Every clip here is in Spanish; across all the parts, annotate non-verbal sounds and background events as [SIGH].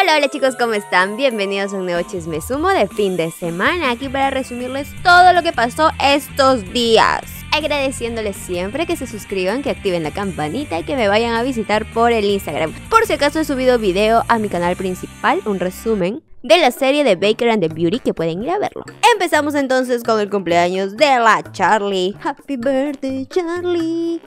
Hola, hola chicos, ¿cómo están? Bienvenidos a un nuevo chisme sumo de fin de semana, aquí para resumirles todo lo que pasó estos días. Agradeciéndoles siempre que se suscriban, que activen la campanita y que me vayan a visitar por el Instagram. Por si acaso he subido video a mi canal principal, un resumen de la serie de Baker and the Beauty que pueden ir a verlo. Empezamos entonces con el cumpleaños de la Charlie. Happy birthday Charlie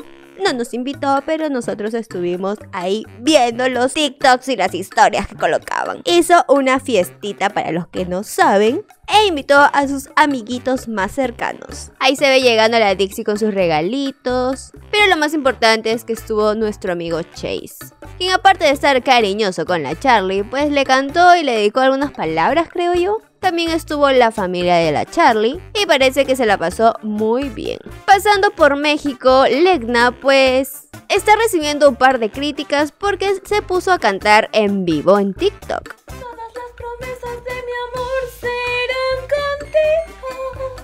no nos invitó, pero nosotros estuvimos ahí viendo los TikToks y las historias que colocaban. Hizo una fiestita para los que no saben e invitó a sus amiguitos más cercanos. Ahí se ve llegando la Dixie con sus regalitos, pero lo más importante es que estuvo nuestro amigo Chase, quien aparte de estar cariñoso con la Charlie, pues le cantó y le dedicó algunas palabras, creo yo. También estuvo la familia de la Charlie y parece que se la pasó muy bien. Pasando por México, Legna pues está recibiendo un par de críticas porque se puso a cantar en vivo en TikTok. Todas las promesas de mi amor serán contigo.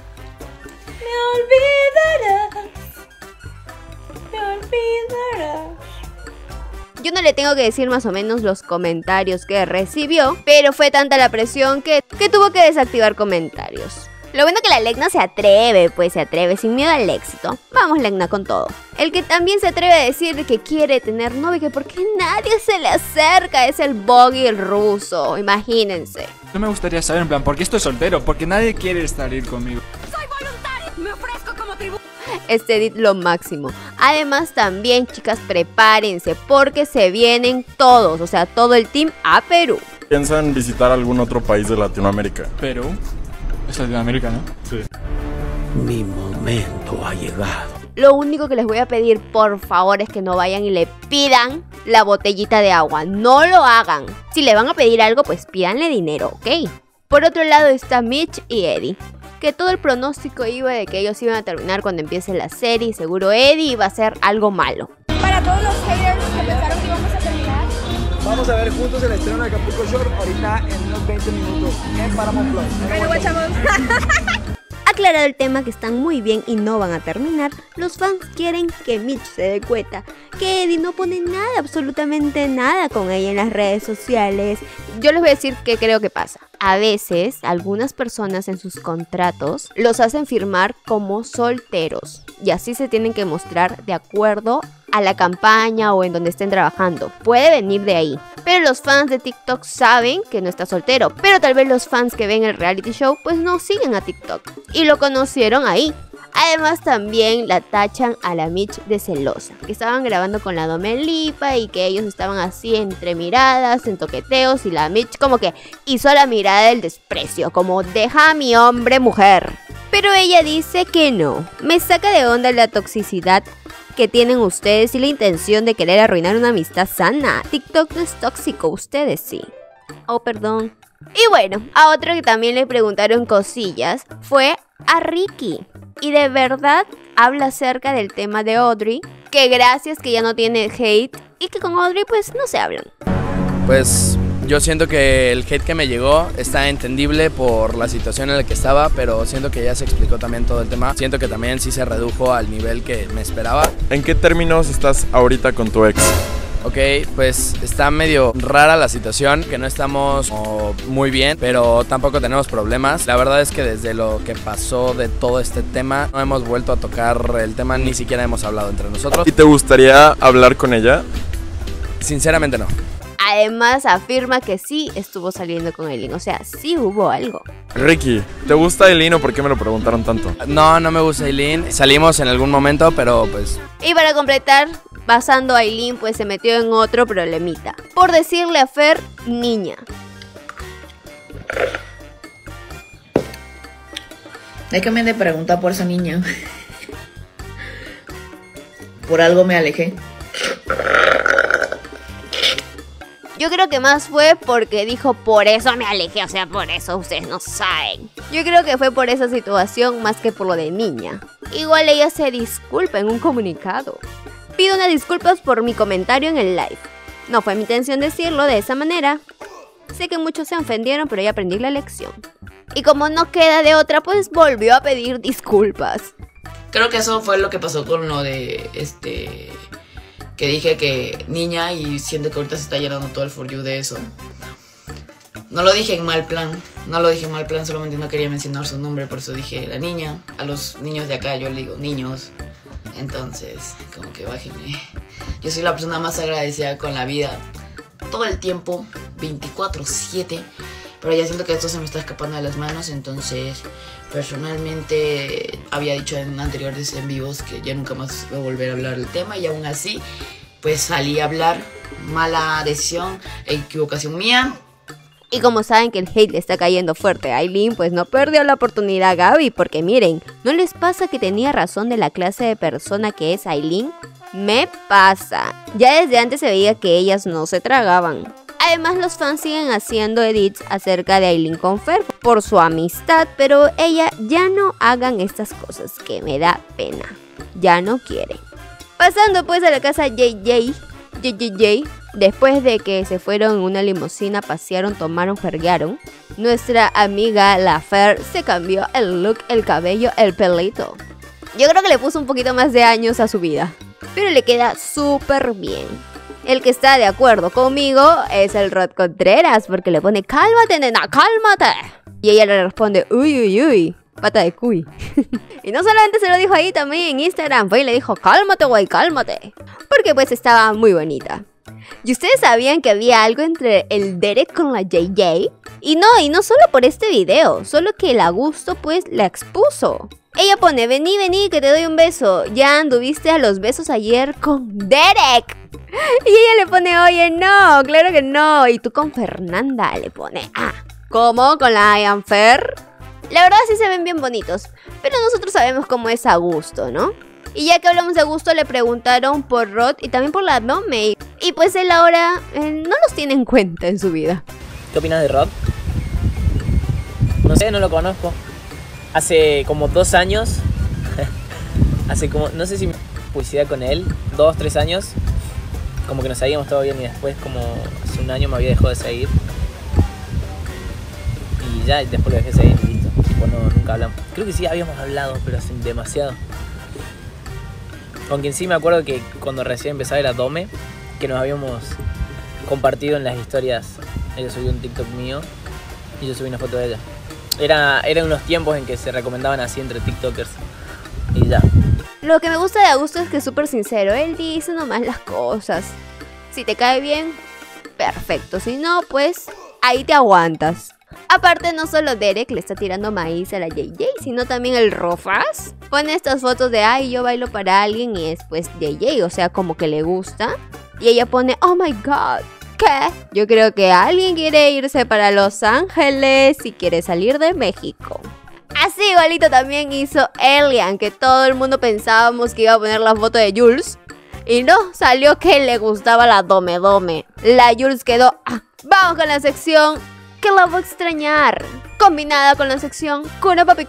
Me olvidarás. Me olvidarás. Yo no le tengo que decir más o menos los comentarios que recibió, pero fue tanta la presión que, que tuvo que desactivar comentarios. Lo bueno que la Legna se atreve, pues se atreve sin miedo al éxito. Vamos Legna con todo. El que también se atreve a decir que quiere tener novio, que porque nadie se le acerca, es el Boggy ruso, imagínense. No me gustaría saber, en plan, ¿por qué estoy soltero? Porque nadie quiere salir conmigo. Este edit lo máximo. Además también chicas prepárense porque se vienen todos, o sea todo el team a Perú. ¿Piensan visitar algún otro país de Latinoamérica? Perú. Es Latinoamérica, ¿no? Sí. Mi momento ha llegado. Lo único que les voy a pedir por favor es que no vayan y le pidan la botellita de agua. No lo hagan. Si le van a pedir algo pues pídanle dinero, ¿ok? Por otro lado está Mitch y Eddie. Que todo el pronóstico iba de que ellos iban a terminar cuando empiece la serie y seguro Eddie iba a hacer algo malo. Para todos los haters que pensaron que íbamos a terminar. Vamos a ver juntos el estreno de Acapulco Shore ahorita en unos 20 minutos en Paramount Plus. Bueno, guachamos. [LAUGHS] Aclarado el tema que están muy bien y no van a terminar, los fans quieren que Mitch se dé cuenta que Eddie no pone nada, absolutamente nada con ella en las redes sociales. Yo les voy a decir qué creo que pasa. A veces, algunas personas en sus contratos los hacen firmar como solteros y así se tienen que mostrar de acuerdo a la campaña o en donde estén trabajando. Puede venir de ahí. Pero los fans de TikTok saben que no está soltero. Pero tal vez los fans que ven el reality show pues no siguen a TikTok. Y lo conocieron ahí. Además también la tachan a la Mitch de celosa, que estaban grabando con la Domelipa y que ellos estaban así entre miradas, en toqueteos y la Mitch como que hizo la mirada del desprecio, como deja a mi hombre mujer. Pero ella dice que no, me saca de onda la toxicidad que tienen ustedes y la intención de querer arruinar una amistad sana. TikTok no es tóxico, ustedes sí. Oh, perdón. Y bueno, a otro que también le preguntaron cosillas fue a Ricky. Y de verdad habla acerca del tema de Audrey, que gracias que ya no tiene hate y que con Audrey pues no se hablan. Pues yo siento que el hate que me llegó está entendible por la situación en la que estaba, pero siento que ya se explicó también todo el tema. Siento que también sí se redujo al nivel que me esperaba. ¿En qué términos estás ahorita con tu ex? Ok, pues está medio rara la situación, que no estamos muy bien, pero tampoco tenemos problemas. La verdad es que desde lo que pasó de todo este tema, no hemos vuelto a tocar el tema, ni siquiera hemos hablado entre nosotros. ¿Y te gustaría hablar con ella? Sinceramente no. Además afirma que sí estuvo saliendo con Eileen, o sea, sí hubo algo. Ricky, ¿te gusta Eileen o por qué me lo preguntaron tanto? No, no me gusta Eileen. Salimos en algún momento, pero pues Y para completar, pasando a Aileen, pues se metió en otro problemita. Por decirle a Fer, niña. Es que me de preguntar por esa niña. Por algo me alejé. Yo creo que más fue porque dijo por eso me alejé, o sea, por eso ustedes no saben. Yo creo que fue por esa situación más que por lo de niña. Igual ella se disculpa en un comunicado. Pido unas disculpas por mi comentario en el live. No fue mi intención decirlo de esa manera. Sé que muchos se ofendieron, pero ya aprendí la lección. Y como no queda de otra, pues volvió a pedir disculpas. Creo que eso fue lo que pasó con lo de este. Que dije que niña y siento que ahorita se está llenando todo el for you de eso. No lo dije en mal plan, no lo dije en mal plan, solamente no quería mencionar su nombre, por eso dije la niña. A los niños de acá yo le digo niños. Entonces, como que bájenme. Yo soy la persona más agradecida con la vida. Todo el tiempo, 24/7. Pero ya siento que esto se me está escapando de las manos, entonces personalmente había dicho en anteriores en vivos que ya nunca más voy a volver a hablar del tema y aún así pues salí a hablar. Mala decisión, equivocación mía. Y como saben que el hate le está cayendo fuerte a Aileen, pues no perdió la oportunidad Gaby, porque miren, ¿no les pasa que tenía razón de la clase de persona que es Aileen? Me pasa. Ya desde antes se veía que ellas no se tragaban. Además, los fans siguen haciendo edits acerca de Aileen con Fer por su amistad, pero ella ya no hagan estas cosas que me da pena. Ya no quiere. Pasando pues a la casa JJ, JJJ, después de que se fueron en una limusina, pasearon, tomaron, ferguearon, nuestra amiga la Fer se cambió el look, el cabello, el pelito. Yo creo que le puso un poquito más de años a su vida, pero le queda súper bien. El que está de acuerdo conmigo es el Rod Contreras, porque le pone, cálmate, nena, cálmate. Y ella le responde, uy, uy, uy, pata de cuy. [LAUGHS] y no solamente se lo dijo ahí, también en Instagram, fue y le dijo, cálmate, güey, cálmate. Porque pues estaba muy bonita. ¿Y ustedes sabían que había algo entre el Derek con la JJ? Y no, y no solo por este video, solo que el Augusto pues la expuso. Ella pone, vení, vení, que te doy un beso. Ya anduviste a los besos ayer con Derek. [LAUGHS] Y ella le pone, oye, no, claro que no. Y tú con Fernanda le pone, ah, ¿cómo? ¿Con la Ian Fer? La verdad sí se ven bien bonitos, pero nosotros sabemos cómo es Augusto, ¿no? Y ya que hablamos de Augusto, le preguntaron por Rod y también por la Nome. Y pues él ahora eh, no los tiene en cuenta en su vida. ¿Qué opinas de Rod? No sé, no lo conozco. Hace como dos años, [LAUGHS] hace como, no sé si publicidad con él, dos, tres años, como que nos seguíamos todo bien y después como hace un año me había dejado de seguir. Y ya después lo dejé de seguir y listo. Tipo, no, nunca hablamos. Creo que sí habíamos hablado, pero hace demasiado. Con quien sí me acuerdo que cuando recién empezaba era Dome, que nos habíamos compartido en las historias. Ella subió un TikTok mío y yo subí una foto de ella. Era, eran unos tiempos en que se recomendaban así entre TikTokers. Y ya. Lo que me gusta de Augusto es que es súper sincero. Él dice nomás las cosas. Si te cae bien, perfecto. Si no, pues ahí te aguantas. Aparte, no solo Derek le está tirando maíz a la JJ, sino también el Rofas. Pone estas fotos de, ay, yo bailo para alguien y es pues JJ, o sea, como que le gusta. Y ella pone, oh my god, Yo creo que alguien quiere irse para Los Ángeles y quiere salir de México. Así igualito también hizo Elian, que todo el mundo pensábamos que iba a poner la foto de Jules. Y no, salió que le gustaba la Dome Dome. La Jules quedó, ah, vamos con la sección que la voy a extrañar. Combinada con la sección Papi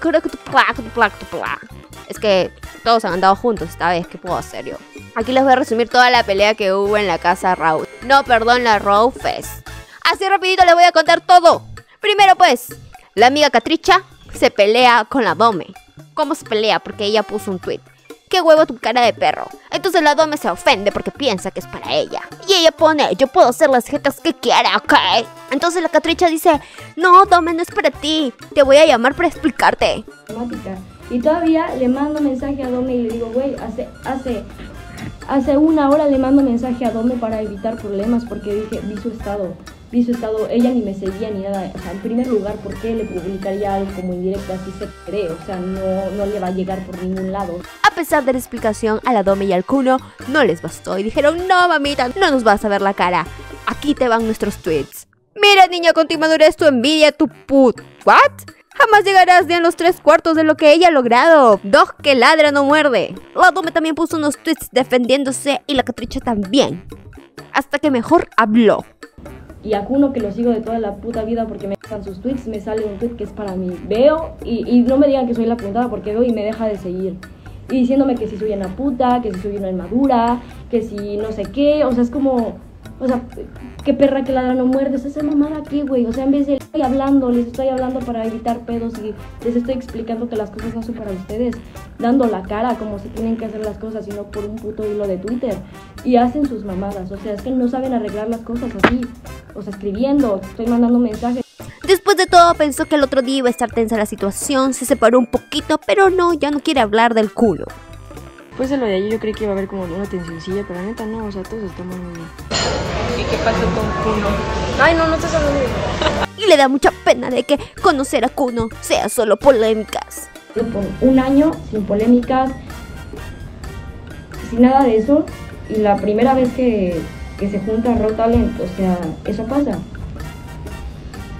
Es que todos han andado juntos esta vez, ¿qué puedo hacer yo? Aquí les voy a resumir toda la pelea que hubo en la casa Raw. No, perdón, la Raw Fest. Así rapidito les voy a contar todo. Primero pues, la amiga Catricha se pelea con la Dome. ¿Cómo se pelea? Porque ella puso un tweet. ¿Qué huevo tu cara de perro? Entonces la Dome se ofende porque piensa que es para ella. Y ella pone, yo puedo hacer las jetas que quiera, ¿ok? Entonces la Catricha dice, no, Dome, no es para ti. Te voy a llamar para explicarte. Y todavía le mando mensaje a Dome y le digo, güey, hace, hace, hace una hora le mando mensaje a Dome para evitar problemas porque dije, vi su estado vi su estado, ella ni me seguía ni nada. O sea, en primer lugar, ¿por qué le publicaría algo como indirecta si se cree? O sea, no, no le va a llegar por ningún lado. A pesar de la explicación, a la Dome y al Kuno no les bastó y dijeron, no mamita, no nos vas a ver la cara. Aquí te van nuestros tweets. Mira niña con tu tu envidia, tu put... ¿What? Jamás llegarás ni a los tres cuartos de lo que ella ha logrado. Dog que ladra no muerde. La Dome también puso unos tweets defendiéndose y la Catricha también. Hasta que mejor habló. Y a Kuno, que lo sigo de toda la puta vida porque me dejan sus tweets, me sale un tweet que es para mí. Veo y, y no me digan que soy la puntada porque veo y me deja de seguir. Y diciéndome que si soy una puta, que si soy una inmadura, que si no sé qué. O sea, es como o sea, qué perra que ladra no muerde. Es esa mamada aquí, güey. O sea, en vez de estoy hablando, les estoy hablando para evitar pedos y les estoy explicando que las cosas no son para ustedes, dando la cara como se tienen que hacer las cosas, sino por un puto hilo de Twitter. Y hacen sus mamadas. O sea, es que no saben arreglar las cosas así. O sea, escribiendo, estoy mandando mensajes. Después de todo pensó que el otro día iba a estar tensa la situación, se separó un poquito, pero no, ya no quiere hablar del culo. Después de lo de ayer yo creí que iba a haber como una tensioncilla, pero la neta no, o sea, todos estamos muy bien. ¿Y qué pasó con Kuno? Ay, no, no hablando de Y le da mucha pena de que conocer a Kuno sea solo polémicas. Yo por un año sin polémicas, sin nada de eso, y la primera vez que, que se junta Raw Talent, o sea, eso pasa.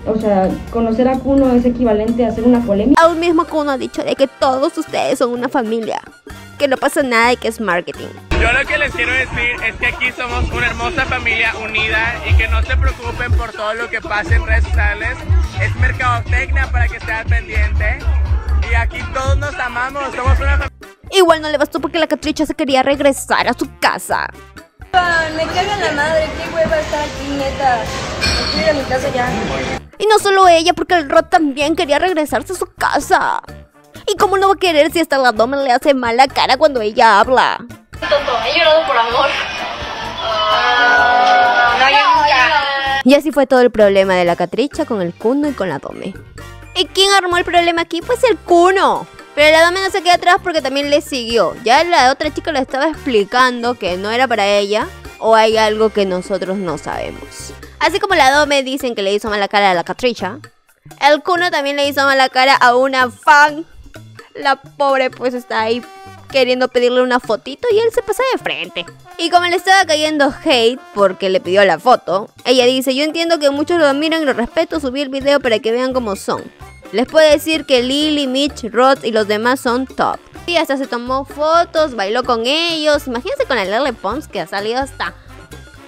O sea, conocer a Kuno es equivalente a hacer una polémica. Aún mismo Kuno ha dicho de que todos ustedes son una familia, que no pasa nada y que es marketing. Yo lo que les quiero decir es que aquí somos una hermosa familia unida y que no se preocupen por todo lo que pase en redes sociales. Es mercadotecnia para que estén pendiente. Y aquí todos nos amamos, somos una familia. Igual no le bastó porque la Catricha se quería regresar a su casa. Me caga la madre, qué hueva estar aquí, neta. Me a mi casa ya. Y no solo ella, porque el Rod también quería regresarse a su casa. ¿Y cómo no va a querer si hasta la Doma le hace mala cara cuando ella habla? Tonto, he llorado por amor. no, yo nunca. Y así fue todo el problema de la Catricha con el Kuno y con la Dome. ¿Y quién armó el problema aquí? Pues el Kuno. Pero la Dome no se queda atrás porque también le siguió. Ya la otra chica le estaba explicando que no era para ella o hay algo que nosotros no sabemos. Así como la Dome dicen que le hizo mala cara a la Catricha, el Kuno también le hizo mala cara a una fan. La pobre pues está ahí queriendo pedirle una fotito y él se pasa de frente. Y como le estaba cayendo hate porque le pidió la foto, ella dice, yo entiendo que muchos lo admiran y lo respeto, subí el video para que vean cómo son. Les puedo decir que Lily, Mitch, Rod y los demás son top. Y hasta se tomó fotos, bailó con ellos. Imagínense con el Lele Pons que ha salido hasta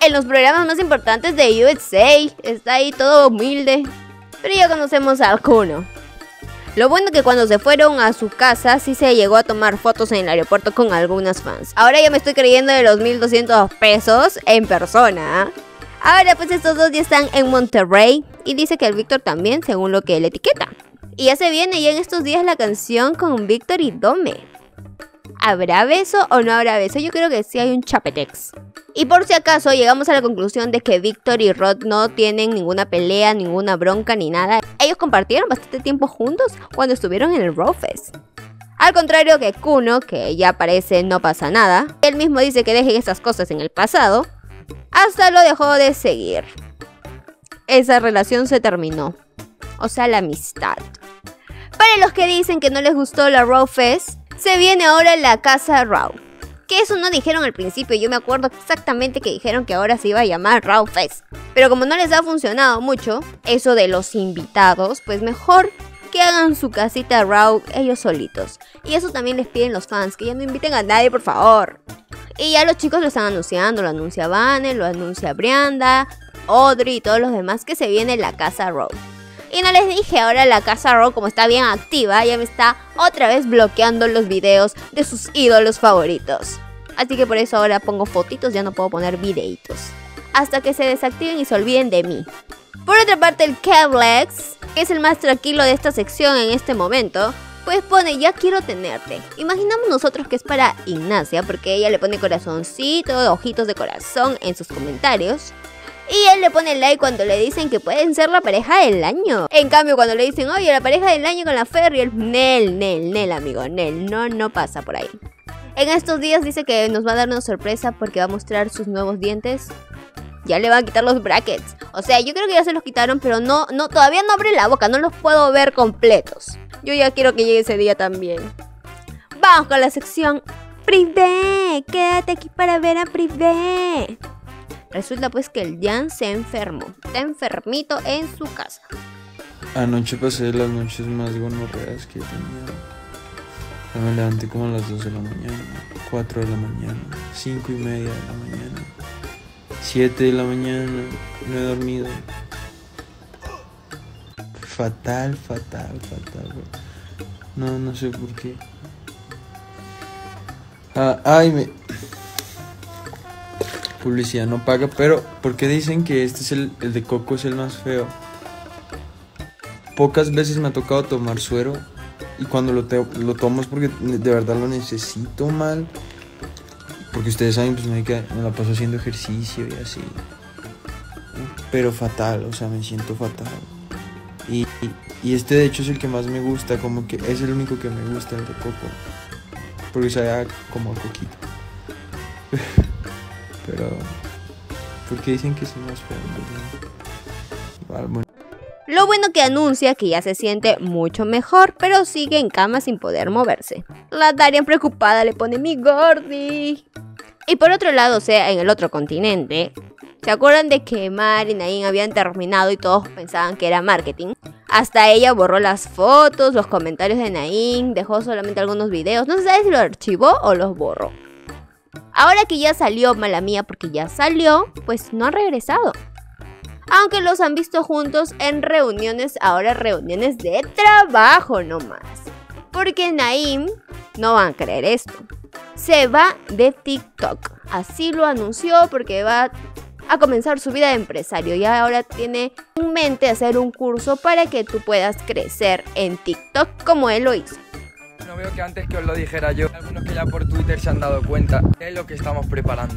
en los programas más importantes de USA. Está ahí todo humilde. Pero ya conocemos a Kuno. Lo bueno que cuando se fueron a su casa sí se llegó a tomar fotos en el aeropuerto con algunas fans. Ahora ya me estoy creyendo de los 1200 pesos en persona. Ahora pues estos dos ya están en Monterrey y dice que el Víctor también según lo que él etiqueta. Y ya se viene ya en estos días la canción con Víctor y Dome. ¿Habrá beso o no habrá beso? Yo creo que sí hay un chapetex. Y por si acaso llegamos a la conclusión de que Víctor y Rod no tienen ninguna pelea, ninguna bronca ni nada. Ellos compartieron bastante tiempo juntos cuando estuvieron en el Raw Fest. Al contrario que Kuno, que ya parece no pasa nada, él mismo dice que dejen esas cosas en el pasado, hasta lo dejó de seguir. Esa relación se terminó. O sea, la amistad. Para los que dicen que no les gustó la Raw Fest, se viene ahora la casa Raw. Que eso no dijeron al principio, yo me acuerdo exactamente que dijeron que ahora se iba a llamar Raw Fest. Pero como no les ha funcionado mucho, eso de los invitados, pues mejor que hagan su casita Raw ellos solitos. Y eso también les piden los fans, que ya no inviten a nadie, por favor. Y ya los chicos lo están anunciando, lo anuncia Vane, lo anuncia Brianda, Audrey y todos los demás que se viene la casa Raw. Y no les dije, ahora la casa Raw como está bien activa, ya me está otra vez bloqueando los videos de sus ídolos favoritos. Así que por eso ahora pongo fotitos, ya no puedo poner videitos. Hasta que se desactiven y se olviden de mí. Por otra parte, el Kevlex, que es el más tranquilo de esta sección en este momento, pues pone ya quiero tenerte. Imaginamos nosotros que es para Ignacia, porque ella le pone corazoncito, ojitos de corazón en sus comentarios. Y él le pone like cuando le dicen que pueden ser la pareja del año. En cambio, cuando le dicen, oye, la pareja del año con la Ferry, el Nel, Nel, Nel, amigo, Nel, no, no pasa por ahí. En estos días dice que nos va a dar una sorpresa porque va a mostrar sus nuevos dientes. Ya le van a quitar los brackets. O sea, yo creo que ya se los quitaron, pero no, no, todavía no abre la boca, no los puedo ver completos. Yo ya quiero que llegue ese día también. Vamos con la sección Privé. Quédate aquí para ver a Privé. Resulta pues que el Jan se enfermó. Está enfermito en su casa. Anoche pasé las noches más gonorreas que he tenido. Me levanté como a las 2 de la mañana, 4 de la mañana, 5 y media de la mañana, 7 de la mañana, no he dormido. Fatal, fatal, fatal. No, no sé por qué. Ah, ay, me... Publicidad no paga, pero ¿por qué dicen que este es el, el de coco es el más feo? Pocas veces me ha tocado tomar suero y cuando lo, te- lo tomo es porque de verdad lo necesito mal. Porque ustedes saben, pues me, me la paso haciendo ejercicio y así. Pero fatal, o sea, me siento fatal. Y, Y, este de hecho es el que más me gusta, como que es el único que me gusta, el de coco. Porque sabe como a coquito. [LAUGHS] Pero, porque dicen que. Lo bueno que anuncia que ya se siente mucho mejor, pero sigue en cama sin poder moverse. La Darian preocupada le pone mi gordi. Y por otro lado, o sea, en el otro continente, ¿se acuerdan de que Mar y Nain habían terminado y todos pensaban que era marketing? Hasta ella borró las fotos, los comentarios de Nain, dejó solamente algunos videos. No se sabe si los archivó o los borró. Ahora que ya salió, mala mía, porque ya salió, pues no ha regresado. Aunque los han visto juntos en reuniones, ahora reuniones de trabajo nomás. Porque Naim, no van a creer esto, se va de TikTok. Así lo anunció porque va a comenzar su vida de empresario y ahora tiene en mente hacer un curso para que tú puedas crecer en TikTok como él lo hizo. Veo que antes que os lo dijera yo, algunos que ya por Twitter se han dado cuenta de lo que estamos preparando.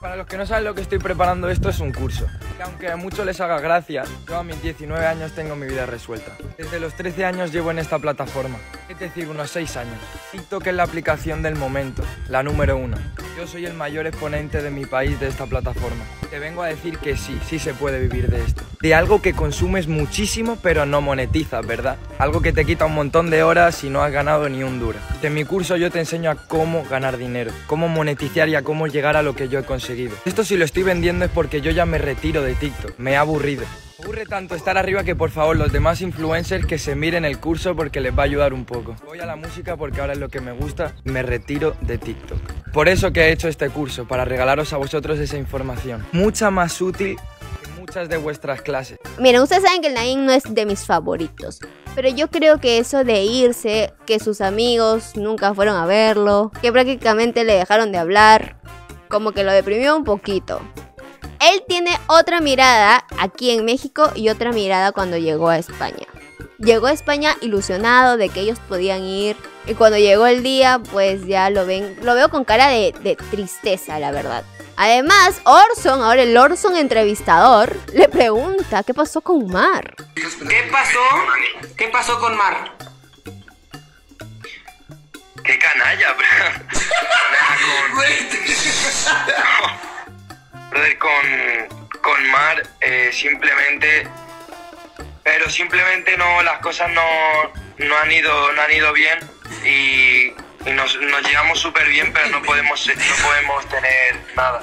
Para los que no saben lo que estoy preparando, esto es un curso. Aunque a muchos les haga gracia, yo a mis 19 años tengo mi vida resuelta. Desde los 13 años llevo en esta plataforma, es decir, unos 6 años. TikTok es la aplicación del momento, la número uno. Yo soy el mayor exponente de mi país de esta plataforma. Te vengo a decir que sí, sí se puede vivir de esto. De algo que consumes muchísimo pero no monetizas, ¿verdad? Algo que te quita un montón de horas y no has ganado ni un duro. En mi curso yo te enseño a cómo ganar dinero, cómo monetizar y a cómo llegar a lo que yo he conseguido. Esto si lo estoy vendiendo es porque yo ya me retiro de TikTok, me he aburrido. Aburre tanto estar arriba que por favor los demás influencers que se miren el curso porque les va a ayudar un poco. Voy a la música porque ahora es lo que me gusta, me retiro de TikTok. Por eso que he hecho este curso, para regalaros a vosotros esa información. Mucha más útil que muchas de vuestras clases. Miren, ustedes saben que el Nain no es de mis favoritos. Pero yo creo que eso de irse, que sus amigos nunca fueron a verlo, que prácticamente le dejaron de hablar, como que lo deprimió un poquito. Él tiene otra mirada aquí en México y otra mirada cuando llegó a España. Llegó a España ilusionado de que ellos podían ir y cuando llegó el día pues ya lo ven, lo veo con cara de, de tristeza la verdad. Además, Orson, ahora el Orson entrevistador, le pregunta qué pasó con Mar. ¿Qué pasó? ¿Qué pasó con Mar? Qué canalla, bro. [LAUGHS] Con, con Mar eh, simplemente... Pero simplemente no, las cosas no, no, han, ido, no han ido bien y, y nos, nos llevamos súper bien, pero no podemos, no podemos tener nada.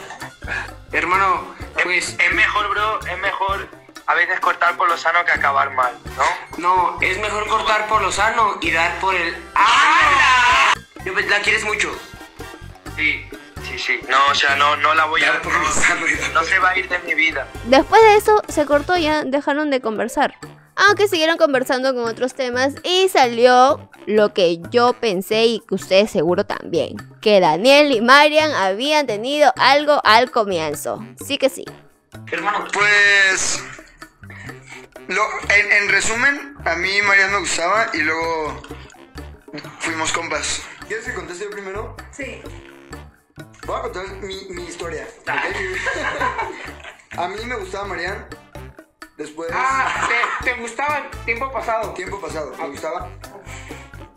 Hermano, pues... Es, es mejor, bro, es mejor a veces cortar por lo sano que acabar mal, ¿no? No, es mejor cortar por lo sano y dar por el... ¡Ah! ¿La quieres mucho? Sí, sí, sí. No, o sea, no, no la voy a... No, no se va a ir de mi vida. Después de eso se cortó ya, dejaron de conversar. Aunque siguieron conversando con otros temas y salió lo que yo pensé y que ustedes seguro también. Que Daniel y Marian habían tenido algo al comienzo. Sí que sí. Hermano, Pues. Lo, en, en resumen, a mí Marian me gustaba y luego fuimos compas. ¿Quieres que conteste yo primero? Sí. Voy a contar mi, mi historia. ¿ok? a mí me gustaba Marian. Después. Ah, te, te gustaba tiempo pasado. Tiempo pasado, me gustaba.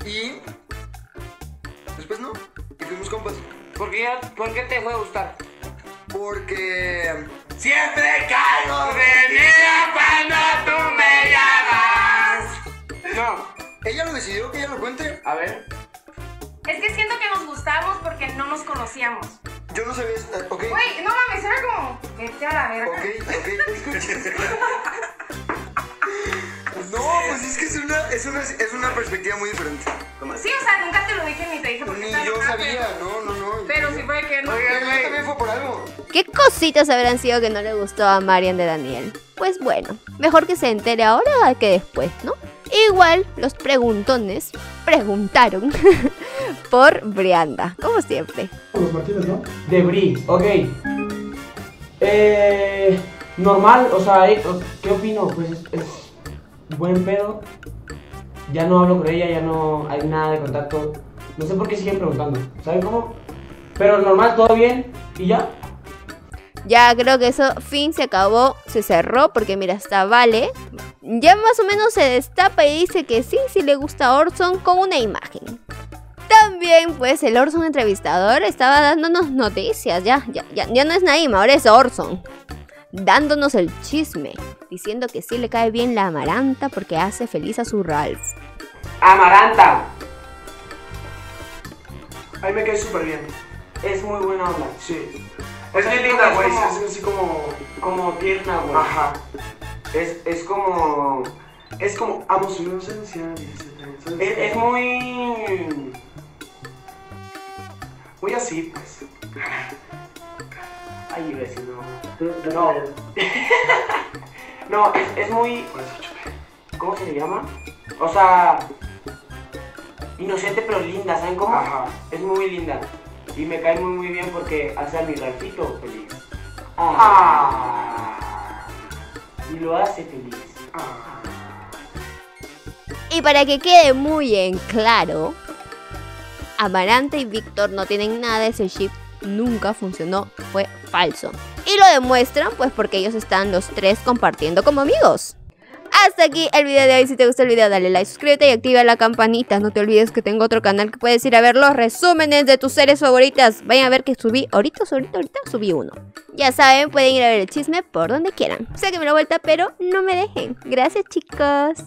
Y. Después no. Y fuimos compas. ¿Por qué, ¿Por qué te dejó de gustar? Porque. Siempre caigo de día cuando tú me llamas. No. ¿Ella lo decidió? ¿Que ella lo cuente? A ver. Es que siento que nos gustamos porque no nos conocíamos. Yo no sabía. eh, Ok. Güey, no mames, era como. Vete a la verga. Ok, ok, escucha. [LAUGHS] No, pues es que es una, es una, es una perspectiva muy diferente. Sí, o sea, nunca te lo dije ni te dije por qué Ni estaba yo enojada, sabía, pero- no, no, no. Pero sí fue que no. Oigan, yo también fue por algo. ¿Qué cositas habrán sido que no le gustó a Marian de Daniel? Pues bueno, mejor que se entere ahora que después, ¿no? Igual los preguntones preguntaron [LAUGHS] por Brianda, como siempre. Los Martínez, ¿no? De Bri, ok. Eh, normal, o sea, eh, ¿qué opino? Pues es, es buen pedo. Ya no hablo con ella, ya no hay nada de contacto. No sé por qué siguen preguntando. ¿Saben cómo? Pero normal, todo bien y ya. Ya creo que eso, fin, se acabó, se cerró, porque mira, está Vale. Ya más o menos se destapa y dice que sí, sí le gusta a Orson con una imagen. También, pues, el Orson entrevistador estaba dándonos noticias, ya, ya, ya, ya no es Naima, ahora es Orson. Dándonos el chisme, diciendo que sí le cae bien la amaranta porque hace feliz a su Ralph. Amaranta. A mí me cae súper bien. Es muy buena onda. Sí. Es muy linda, güey. Es así como. Como tierna, güey. Ajá. Es, es como... Es como. Amo su inocencia. Es, es muy... Muy así, pues. Ay, vecino. No. [LAUGHS] no, es, es muy... ¿Cómo se le llama? O sea... Inocente pero linda, ¿saben cómo? Es muy linda. Y me cae muy muy bien porque hace a mi Ralfito feliz. Ah. Y lo hace feliz. Y para que quede muy en claro, Amaranta y Víctor no tienen nada, ese ship nunca funcionó, fue falso. Y lo demuestran pues porque ellos están los tres compartiendo como amigos. Hasta aquí el video de hoy. Si te gustó el video, dale like, suscríbete y activa la campanita. No te olvides que tengo otro canal que puedes ir a ver los resúmenes de tus series favoritas. Vayan a ver que subí ahorita, ahorita, ahorita subí uno. Ya saben, pueden ir a ver el chisme por donde quieran. Sáquenme la vuelta, pero no me dejen. Gracias, chicos.